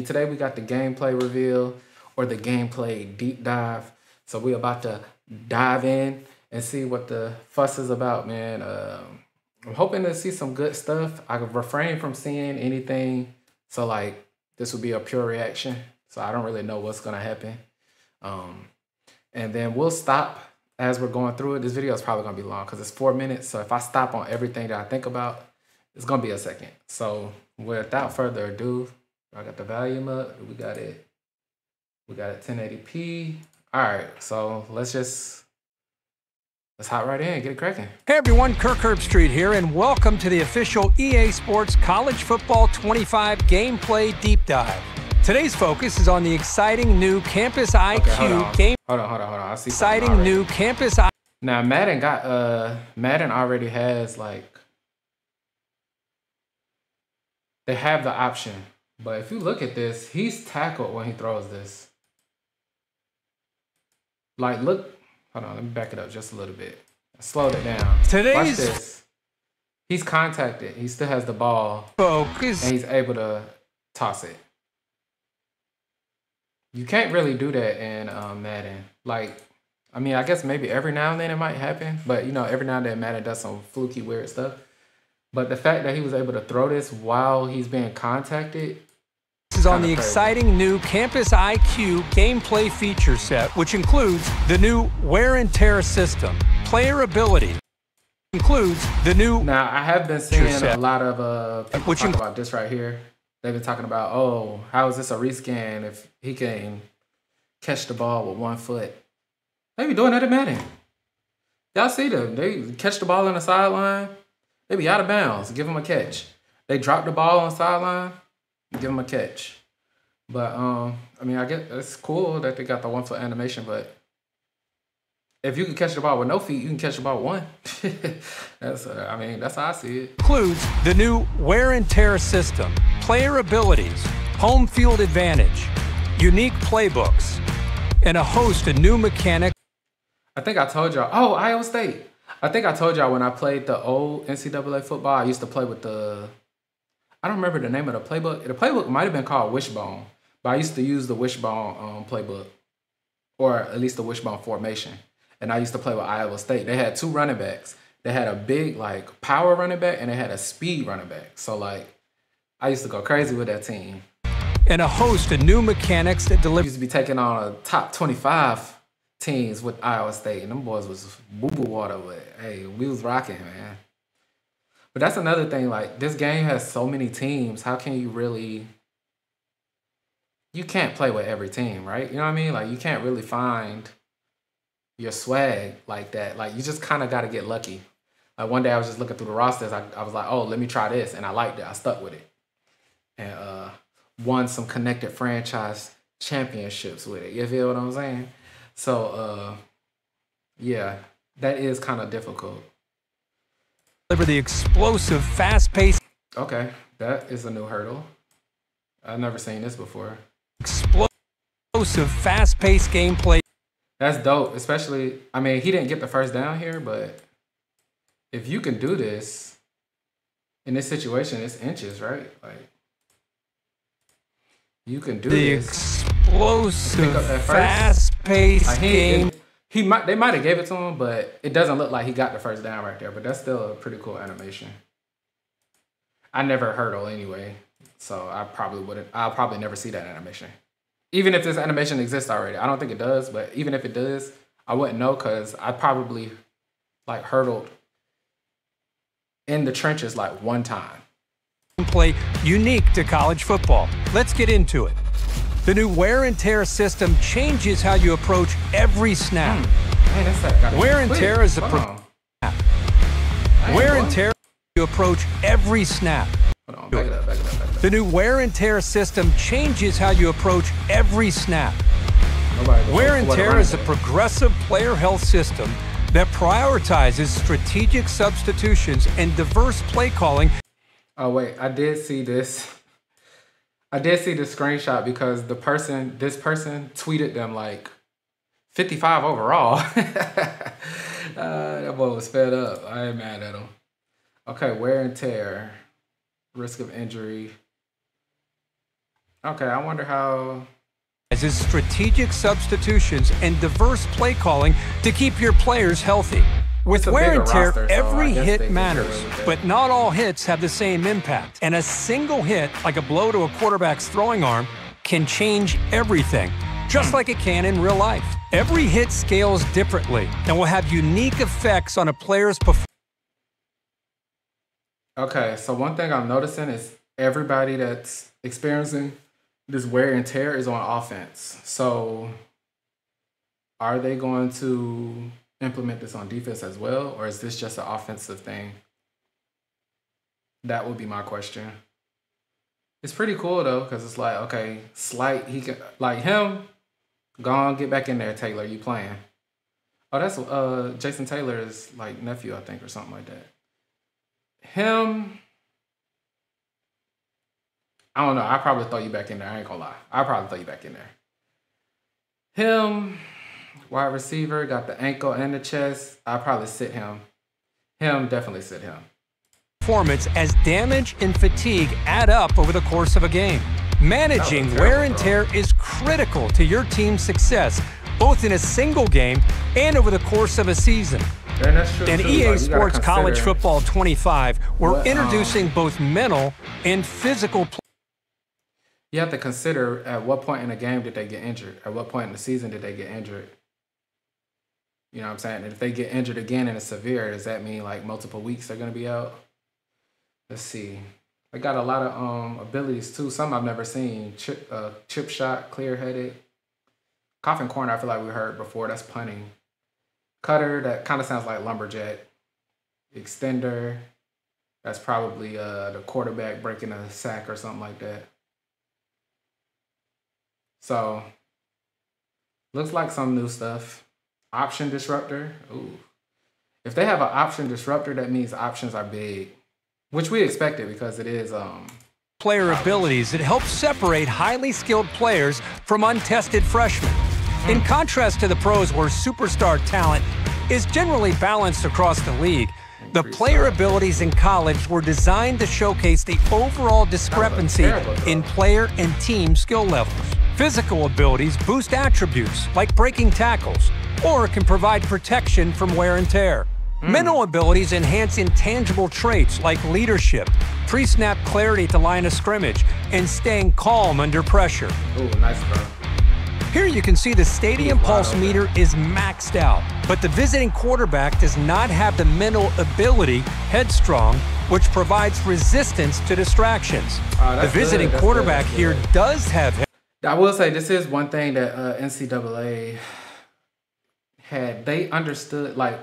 Today we got the gameplay reveal or the gameplay deep dive. So we're about to dive in and see what the fuss is about, man. Um, I'm hoping to see some good stuff. I refrain from seeing anything. So like this would be a pure reaction. So I don't really know what's gonna happen. Um, and then we'll stop as we're going through it. This video is probably gonna be long because it's four minutes. So if I stop on everything that I think about, it's gonna be a second. So without further ado, I got the volume up. We got it. We got it 1080p. All right, so let's just let's hop right in, get it cracking. Hey everyone, Kirk Herbstreit here, and welcome to the official EA Sports College Football 25 Gameplay Deep Dive. Today's focus is on the exciting new Campus IQ Okay, hold on. game. Hold on, hold on, hold on. I see Exciting new Campus I- Now Madden got uh Madden already has like they have the option. But if you look at this, he's tackled when he throws this. Like look hold on, let me back it up just a little bit. I slowed it down. Watch this. He's contacted. He still has the ball focus. and he's able to toss it. You can't really do that in um, Madden. Like, I mean, I guess maybe every now and then it might happen, but you know, every now and then Madden does some fluky, weird stuff. But the fact that he was able to throw this while he's being contacted, is on the exciting new Campus IQ gameplay feature set, which includes the new wear and tear system, player ability, includes the new now I have been seeing set. a lot of uh, people Which talk about this right here. They've been talking about, oh, how is this a rescan if he can catch the ball with one foot? They be doing that in Madden. Y'all see them? They catch the ball on the sideline. They be out of bounds. Give them a catch. They drop the ball on the sideline. Give them a catch. But um, I mean, I get it's cool that they got the one foot animation, but if you can catch the ball with no feet, you can catch the ball one. that's uh, I mean, that's how I see it. includes the new wear and tear system, player abilities, home field advantage, unique playbooks, and a host of new mechanics I think I told y'all. Oh, Iowa State. I think I told y'all when I played the old NCAA football. I used to play with the. I don't remember the name of the playbook. The playbook might have been called Wishbone, but I used to use the Wishbone um, playbook, or at least the Wishbone formation. And I used to play with Iowa State. They had two running backs. They had a big like power running back, and they had a speed running back. So like, I used to go crazy with that team. and a host of new mechanics that deliver used to be taking on a top 25 teams with Iowa State, and them boys was boo boo water, but hey, we was rocking, man. But that's another thing. Like this game has so many teams. How can you really? You can't play with every team, right? You know what I mean? Like you can't really find your swag like that. Like you just kind of got to get lucky. Like one day I was just looking through the rosters. I, I was like, oh, let me try this, and I liked it. I stuck with it, and uh, won some connected franchise championships with it. You feel what I'm saying? So, uh, yeah, that is kind of difficult. The explosive, fast-paced, Okay, that is a new hurdle. I've never seen this before. explosive, fast-paced gameplay That's dope, especially. I mean, he didn't get the first down here, but if you can do this in this situation, it's inches, right? Like you can do the this. explosive, Pick up that first. fast-paced game. He might they might have gave it to him, but it doesn't look like he got the first down right there. But that's still a pretty cool animation. I never hurdle anyway, so I probably wouldn't. I'll probably never see that animation, even if this animation exists already. I don't think it does, but even if it does, I wouldn't know because I probably like hurdled in the trenches like one time. gameplay unique to college football. Let's get into it. The new wear and tear system changes how you approach every snap. Hmm. Man, that Wear and tear is a on. Wear and tear you approach every snap. On, back up, back up, back. The new wear and tear system changes how you approach every snap. Nobody Wear and tear is a progressive player health system that prioritizes strategic substitutions and diverse play calling Oh wait, I did see this. I did see the screenshot because the person, this person, tweeted them like 55 overall. uh, that boy was fed up. I ain't mad at him. Okay, wear and tear, risk of injury. Okay, I wonder how. As is strategic substitutions and diverse play calling to keep your players healthy. With wear and tear, roster, so every hit matters, but not all hits have the same impact. And a single hit, like a blow to a quarterback's throwing arm, can change everything, just hmm. like it can in real life. Every hit scales differently and will have unique effects on a player's performance. Okay, so one thing I'm noticing is everybody that's experiencing this wear and tear is on offense. So are they going to implement this on defense as well, or is this just an offensive thing? That would be my question. It's pretty cool though, because it's like, okay, slight, he can, like him, go on, get back in there, Taylor, you playing. Oh, that's uh Jason Taylor's like nephew, I think, or something like that. Him, I don't know. I probably throw you back in there. I ain't gonna lie. I probably throw you back in there. Him, wide receiver, got the ankle and the chest. I probably sit him. Him, definitely sit him. Performance as damage and fatigue add up over the course of a game. Managing wear and tear is critical to your team's success, both in a single game and over the course of a season. And, In EA like, Sports College Football 25, we're what, introducing um, both mental and physical play. You have to consider at what point in the game did they get injured? At what point in the season did they get injured? You know what I'm saying? And if they get injured again and it's severe, does that mean like multiple weeks they're gonna be out? Let's see. They got a lot of um abilities too. Some I've never seen. Chip, uh, chip shot, clear headed. Coffin corner, I feel like we heard before. That's punting. Cutter, that kind of sounds like lumberjack. Extender, that's probably uh, the quarterback breaking a sack or something like that. So, looks like some new stuff. Option disruptor. Ooh. If they have an option disruptor, that means options are big, which we expected because it is um, player abilities that help separate highly skilled players from untested freshmen. In hmm. contrast to the pros where superstar talent is generally balanced across the league, the player abilities in college were designed to showcase the overall discrepancy in player and team skill levels. Physical abilities boost attributes like breaking tackles or can provide protection from wear and tear. Mm. Mental abilities enhance intangible traits like leadership, pre-snap clarity to line of scrimmage, and staying calm under pressure. Ooh, nice bro. Here you can see the stadium pulse meter is maxed out, but the visiting quarterback does not have the mental ability, headstrong, which provides resistance to distractions. Uh, the visiting quarterback here does have I will say this is one thing that uh, NCAA had. They understood like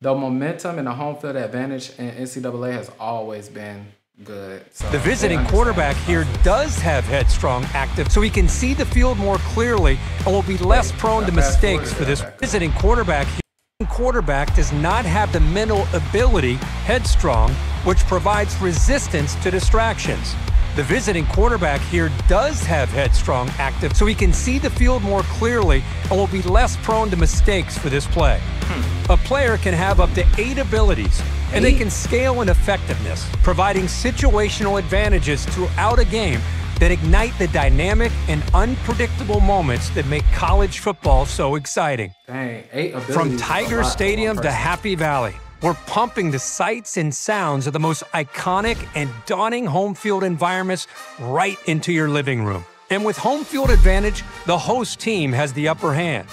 the momentum and the home field advantage in NCAA has always been good. So the visiting quarterback here does have headstrong active, so he can see the field more clearly and will be less prone to mistakes for this visiting quarterback. Quarterback does not have the mental ability, headstrong, which provides resistance to distractions. The visiting quarterback here does have headstrong active, so he can see the field more clearly and will be less prone to mistakes for this play. Hmm. A player can have up to eight abilities, and eight? they can scale in effectiveness, providing situational advantages throughout a game that ignite the dynamic and unpredictable moments that make college football so exciting. Dang, eight abilities. From Tiger Stadium to Happy Valley. We're pumping the sights and sounds of the most iconic and daunting home field environments right into your living room. And with home field advantage, the host team has the upper hand.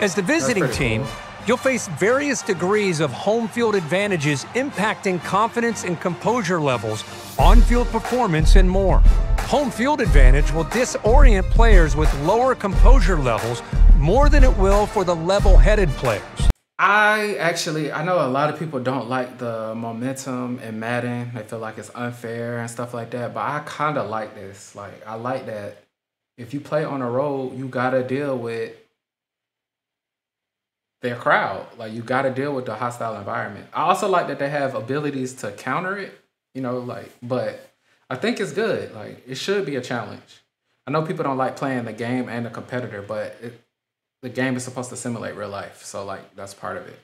As the visiting team, cool. you'll face various degrees of home field advantages impacting confidence and composure levels, on field performance, and more. Home field advantage will disorient players with lower composure levels more than it will for the level headed players. I actually, I know a lot of people don't like the momentum in Madden. They feel like it's unfair and stuff like that. But I kind of like this. Like, I like that if you play on a road, you got to deal with their crowd. Like, you got to deal with the hostile environment. I also like that they have abilities to counter it, you know, like, but I think it's good. Like, it should be a challenge. I know people don't like playing the game and the competitor, but it, the game is supposed to simulate real life. So like that's part of it.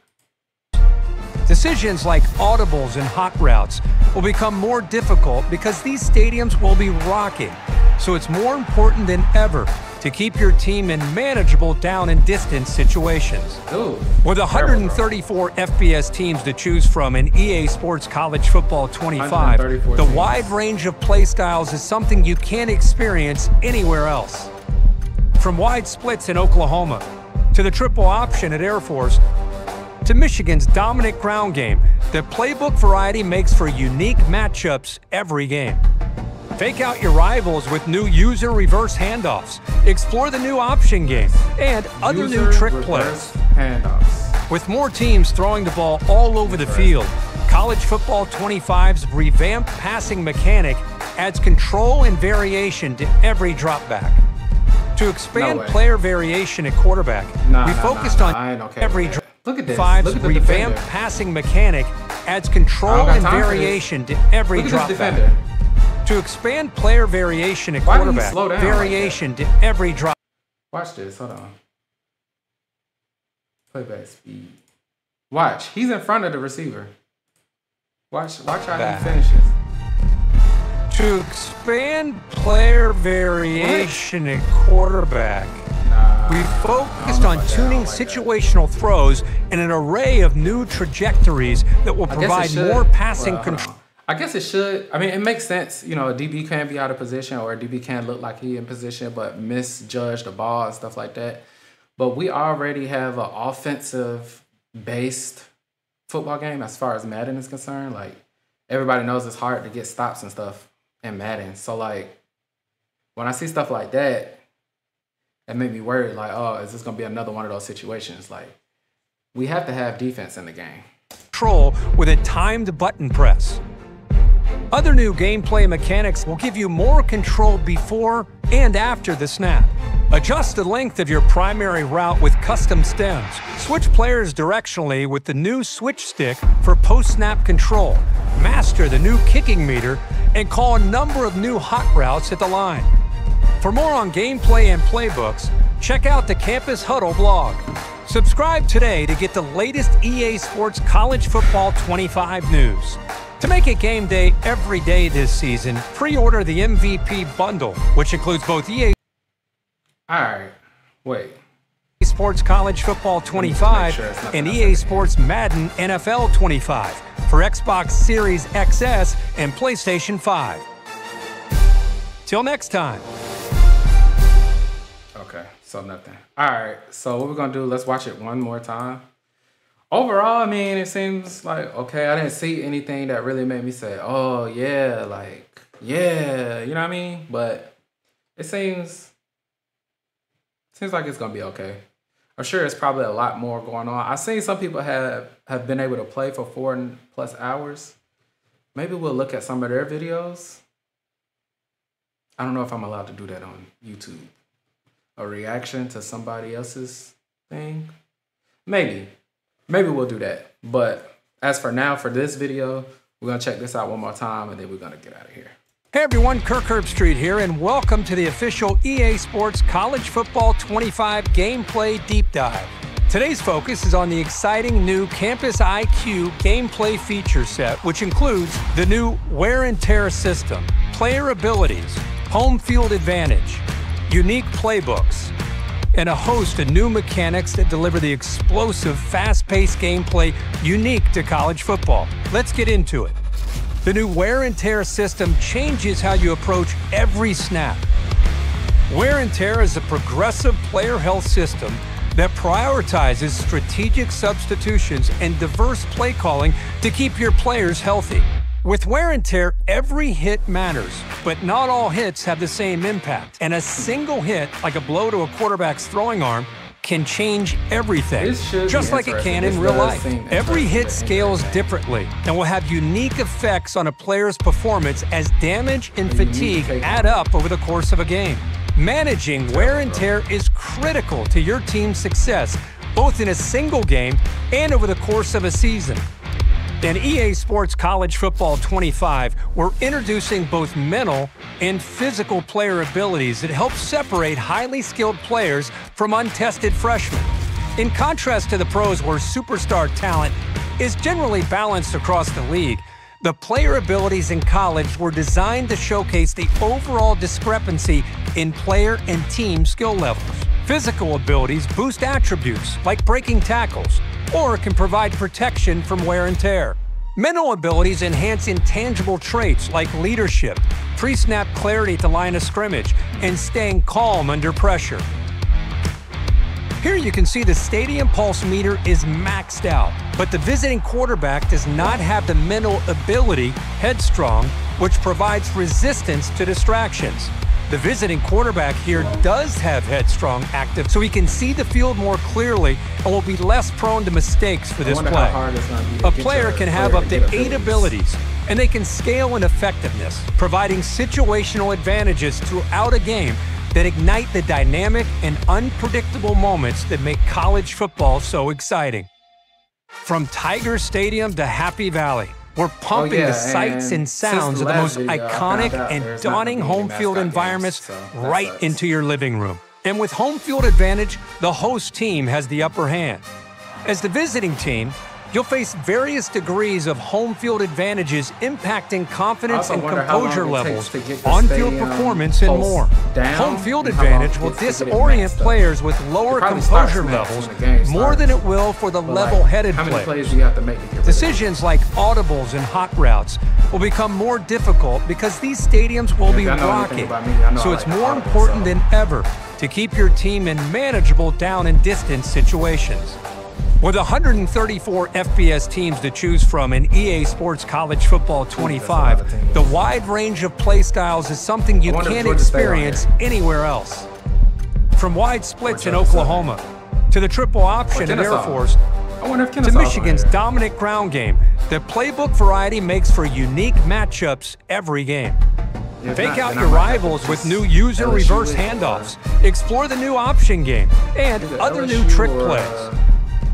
Decisions like audibles and hot routes will become more difficult because these stadiums will be rocking. so it's more important than ever to keep your team in manageable down and distance situations. Ooh, With 134 FBS teams to choose from in EA Sports College Football 25, the teams. wide range of play styles is something you can't experience anywhere else. From wide splits in Oklahoma to the triple option at Air Force to Michigan's dominant ground game, the playbook variety makes for unique matchups every game. Fake out your rivals with new user reverse handoffs. Explore the new option game and other new trick plays. Handoffs. With more teams throwing the ball all over the field, College Football 25's revamped passing mechanic adds control and variation to every dropback. To expand way. player variation at quarterback, Nah, we nah, focused nah, on nah, I ain't okay every. Look at this. 25's Look at the revamped defender. passing mechanic adds control and time for this. variation to every Look at this dropback. defender. To expand player variation at Why quarterback, down like variation to every drop. Watch this. Hold on. Playback speed. Watch. He's in front of the receiver. Watch. Watch how he finishes. To expand player variation at quarterback, Nah. we focused on about that. I tuning don't like that. situational throws and an array of new trajectories that will I guess it provide more passing well, control. I guess it should. I mean, it makes sense. You know, a DB can't be out of position or a DB can look like he in position, but misjudge the ball and stuff like that. But we already have an offensive based football game as far as Madden is concerned. Like everybody knows it's hard to get stops and stuff in Madden. So like when I see stuff like that, it made me worried. Like, oh, is this gonna be another one of those situations? Like we have to have defense in the game. control with a timed button press. Other new gameplay mechanics will give you more control before and after the snap. Adjust the length of your primary route with custom stems. Switch players directionally with the new switch stick for post-snap control. Master the new kicking meter and call a number of new hot routes at the line. For more on gameplay and playbooks, check out the Campus Huddle blog. Subscribe today to get the latest EA Sports College Football 25 news. To make it game day every day this season, pre-order the MVP bundle, which includes both EA All right. Wait. Sports College Football 25 sure and EA Sports Madden NFL 25 for Xbox Series XS and PlayStation 5. Till next time. Okay. So nothing. All right. So what we're gonna do? Let's watch it one more time. Overall, I mean, it seems like okay. I didn't see anything that really made me say, "Oh yeah," like yeah, you know what I mean? But it seems seems like it's gonna be okay. I'm sure it's probably a lot more going on. I've seen some people have have been able to play for four plus hours. Maybe we'll look at some of their videos. I don't know if I'm allowed to do that on YouTube. A reaction to somebody else's thing. Maybe. Maybe we'll do that. But as for now, for this video, we're gonna check this out one more time and then we're gonna get out of here. Hey everyone, Kirk Herbstreit here, and welcome to the official EA Sports College Football 25 Gameplay Deep Dive. Today's focus is on the exciting new Campus IQ gameplay feature set, which includes the new wear and tear system, player abilities, home field advantage, unique playbooks, and a host of new mechanics that deliver the explosive, fast paced gameplay unique to college football. Let's get into it. The new wear and tear system changes how you approach every snap. Wear and tear is a progressive player health system that prioritizes strategic substitutions and diverse play calling to keep your players healthy. With wear and tear, every hit matters, but not all hits have the same impact. And a single hit, like a blow to a quarterback's throwing arm, can change everything, This should be just like it can in real life. Every hit scales differently and will have unique effects on a player's performance as damage and fatigue add up over the course of a game. Managing wear and tear is critical to your team's success, both in a single game and over the course of a season. In EA Sports College Football 25, we're introducing both mental and physical player abilities that help separate highly skilled players from untested freshmen. In contrast to the pros, where superstar talent is generally balanced across the league, The player abilities in college were designed to showcase the overall discrepancy in player and team skill levels. Physical abilities boost attributes like breaking tackles or can provide protection from wear and tear. Mental abilities enhance intangible traits like leadership, pre-snap clarity to line of scrimmage, and staying calm under pressure. Here you can see the stadium pulse meter is maxed out, but the visiting quarterback does not have the mental ability, headstrong, which provides resistance to distractions. The visiting quarterback here does have headstrong active, so he can see the field more clearly and will be less prone to mistakes for this play. A player can have up to eight abilities, and they can scale in effectiveness, providing situational advantages throughout a game that ignite the dynamic and unpredictable moments that make college football so exciting. From Tiger Stadium to Happy Valley, we're pumping oh, yeah, the sights and, and sounds of the most video, iconic and daunting home field environments games, so right sucks. into your living room. And with home field advantage, the host team has the upper hand. As the visiting team, You'll face various degrees of home field advantages impacting confidence and composure levels, on field performance, and more. Home field advantage will disorient players with lower composure levels more than it will for the level headed like, players. Decisions like audibles and hot routes will become more difficult because these stadiums will be rocking. So it's more important than ever to keep your team in manageable down and distance situations. With 134 FBS teams to choose from in EA Sports College Football 25, the wide range of play styles is something you can't experience anywhere else. From wide splits in Oklahoma to the triple option in Air Force to Michigan's dominant ground game, the playbook variety makes for unique matchups every game. Fake out your rivals with new user reverse handoffs, explore the new option game, and other new trick plays.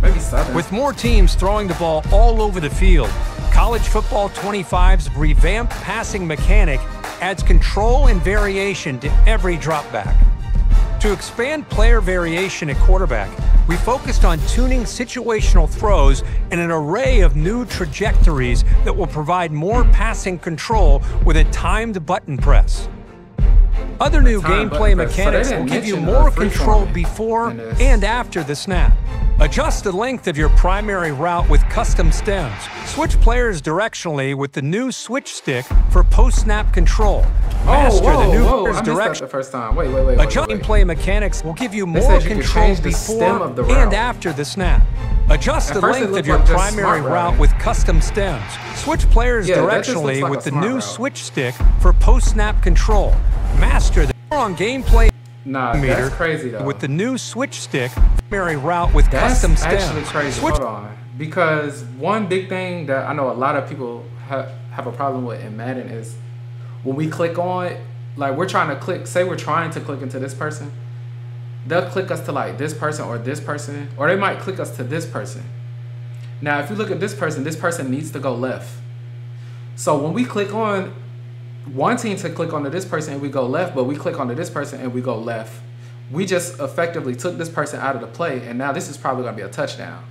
Maybe seven. With more teams throwing the ball all over the field, College Football 25's revamped passing mechanic adds control and variation to every dropback. To expand player variation at quarterback, we focused on tuning situational throws and an array of new trajectories that will provide more passing control with a timed button press. Other new gameplay mechanics so will give you more control before and after the snap. Adjust the length of your primary route with custom stems. Switch players directionally with the new switch stick for post-snap control. Master oh, whoa, the new whoa. player's direction. the first time. Wait, wait, wait. Adjust gameplay mechanics will give you more control before and after the snap. Adjust the length of your like primary route with custom stems. Switch players yeah, directionally like with the new route. switch stick for post-snap control. Master the on gameplay Nah, meter that's crazy though. With the new switch stick, primary route with that's custom stems. actually crazy. Switch Hold on, because one big thing that I know a lot of people have have a problem with in Madden is when we click on, like we're trying to click. Say we're trying to click into this person, they'll click us to like this person or this person, or they might click us to this person. Now, if you look at this person, this person needs to go left. So when we click on wanting to click onto this person and we go left, but we click onto this person and we go left. We just effectively took this person out of the play, and now this is probably going to be a touchdown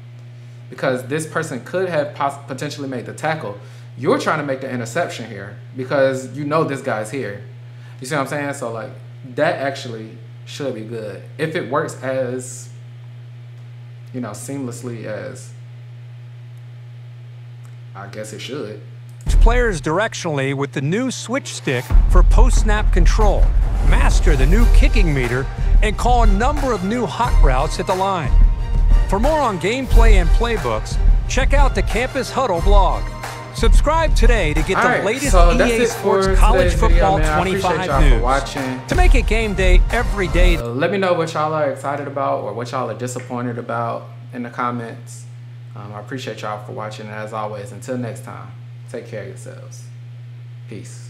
because this person could have potentially made the tackle. You're trying to make the interception here because you know this guy's here. You see what I'm saying? So like that actually should be good if it works as you know seamlessly as I guess it should players directionally with the new switch stick for post-snap control, master the new kicking meter, and call a number of new hot routes at the line. For more on gameplay and playbooks, check out the Campus Huddle blog. Subscribe today to get the right, latest so EA Sports College Football video, 25 news. To make it game day every day. Uh, let me know what y'all are excited about or what y'all are disappointed about in the comments. Um, I appreciate y'all for watching. And as always, until next time. Take care of yourselves. Peace.